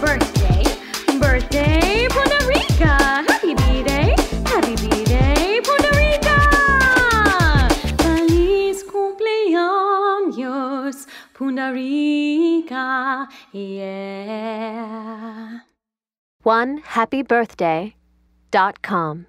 birthday, birthday, Pundarika. Happy birthday, happy B-Day, Pundarika. Feliz cumpleaños, Pundarika, yeah. One happy birthday dot com.